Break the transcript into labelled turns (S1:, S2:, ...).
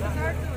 S1: Cartoon.